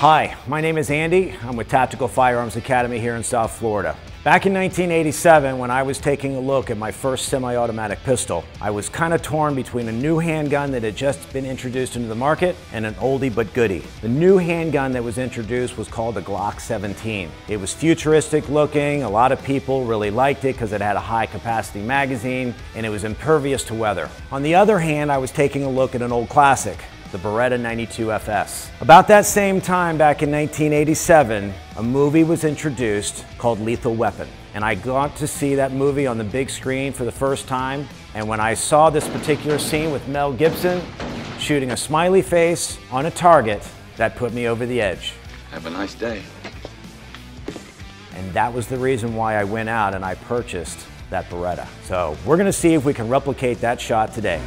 Hi, my name is Andy. I'm with Tactical Firearms Academy here in South Florida. Back in 1987, when I was taking a look at my first semi-automatic pistol, I was kind of torn between a new handgun that had just been introduced into the market and an oldie but goodie. The new handgun that was introduced was called the Glock 17. It was futuristic looking, a lot of people really liked it because it had a high capacity magazine and it was impervious to weather. On the other hand, I was taking a look at an old classic, the Beretta 92 FS. About that same time, back in 1987, a movie was introduced called Lethal Weapon. And I got to see that movie on the big screen for the first time. And when I saw this particular scene with Mel Gibson shooting a smiley face on a target, that put me over the edge. Have a nice day. And that was the reason why I went out and I purchased that Beretta. So we're gonna see if we can replicate that shot today.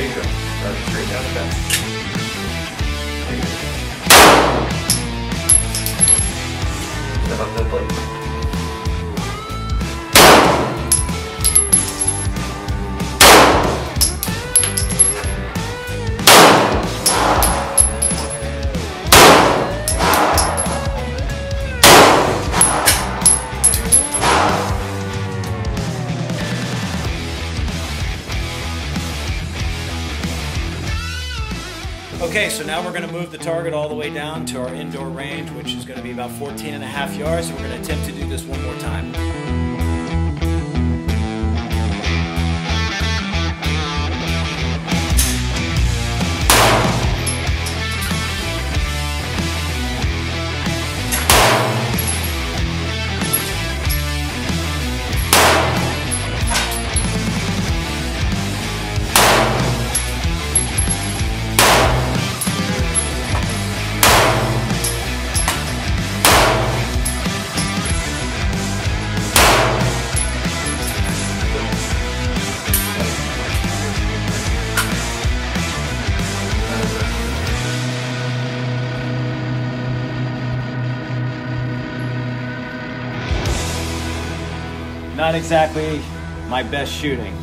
There you go. Right straight down the back. Up to the plate. Okay, so now we're going to move the target all the way down to our indoor range, which is going to be about 14 and a half yards. And we're going to attempt to do this one more time. Not exactly my best shooting.